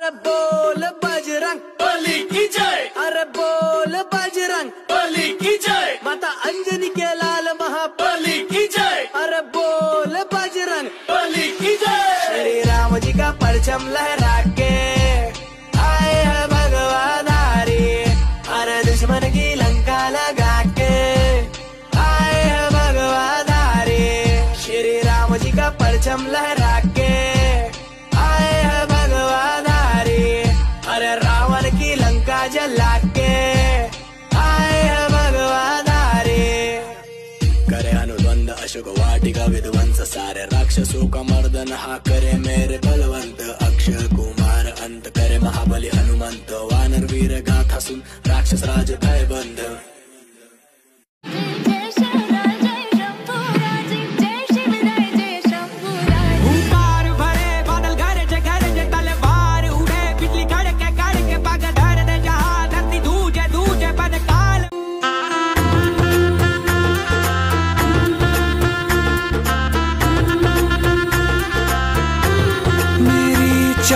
अरे बोल बजरंग बली की जय। अरे बोल बजरंग बली की जय। माता अंजनी के लाल महा बलि की जय। अरे बोल बजरंग बली की जय। श्री राम जी का परचम लहरा रावण की लंका जला के आए भगवान हरी करे अनुद्वंद अशोक वाटिका विध्वंस, सारे राक्षसों का मर्दन हा करे मेरे बलवंत अक्षय कुमार, अंत करे महाबली हनुमंत, वानर वीर गाथा सुन, राक्षस राज भय बंद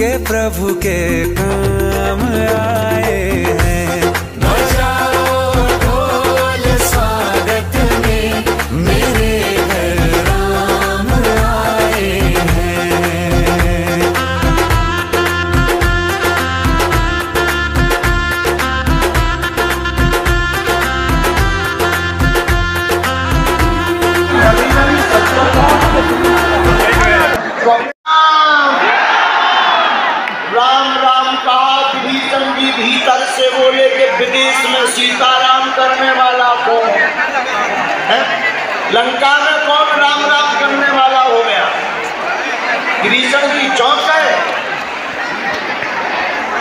के प्रभु के में सीताराम करने वाला कौन है? लंका में कौन राम राम करने वाला हो गया? विभीषण जी, चौंक गए?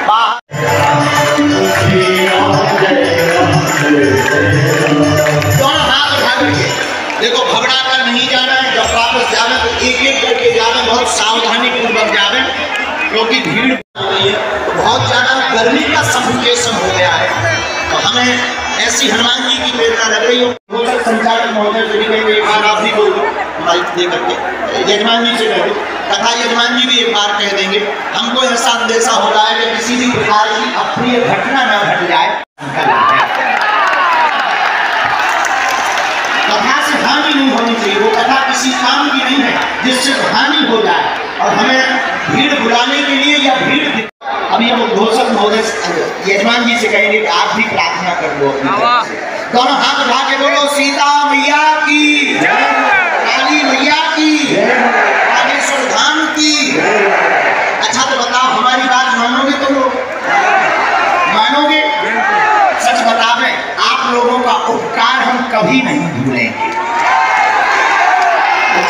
बाहर। हाथ उठा करके? देखो घबरा कर नहीं जाना है, जब वापस तो एक एक करके जावे बहुत सावधानी पूर्वक जावे क्योंकि भीड़ हो है बहुत ज़्यादा गर्मी का सफोकेशन हो गया है। तो हमें ऐसी हनुमान जी की प्रेरणा लग रही हो। संचालक महोदय से भी कहेंगे, एक बार आप भी बोल। दे करके। यजमान जी से कह दो तथा यजमान जी भी एक बार कह देंगे, हमको ऐसा अंदेशा हो रहा है कि किसी भी प्रकार की अप्रिय घटना न घट जाए। कथा से हानि नहीं होनी चाहिए, वो कथा किसी काम की नहीं है, जिससे हानि हो जाए। और हमें भीड़ बुलाने के लिए या भीड़ अभी हम घोषक महोदय यजमान जी से कहेंगे कि आप भी प्रार्थना कर लो। दोनों हाथ उठा के बोलो सीता मैया की काली मैया की रामेश्वर धाम की। अच्छा तो बताओ हमारी बात मानोगे तुम लोग? मानोगे? सच बतावे आप लोगों का उपकार हम कभी नहीं भूलेंगे।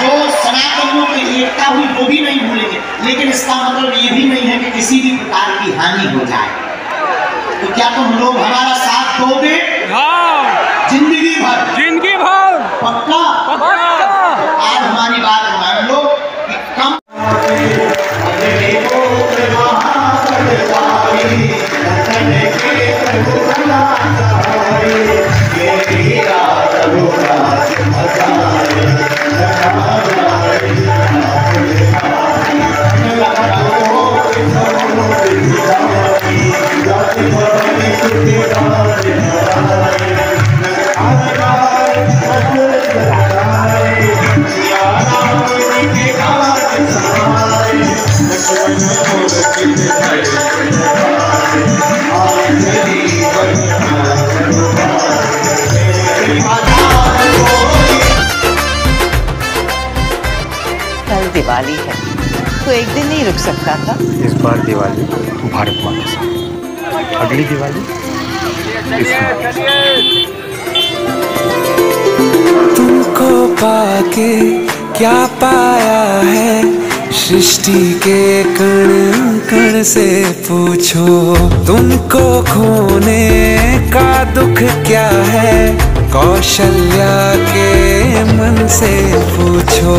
जो सनातनों की एकता हुई वो भी नहीं भूलेंगे। लेकिन इसका मतलब ये भी नहीं है कि किसी भी प्रकार की हानि हो जाए। तो क्या तुम लोग हमारा साथ दोगे? ज़िंदगी भर। ज़िंदगी भर। पक्का? आज तो एक दिन नहीं रुक सकता था। इस बार दिवाली भारत माँ के साथ अगली दिवाली इस माह के साथ। पाके क्या पाया है? सृष्टि के कण कण से पूछो। तुमको खोने का दुख क्या है? कौशल्या के मन से पूछो।